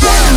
One.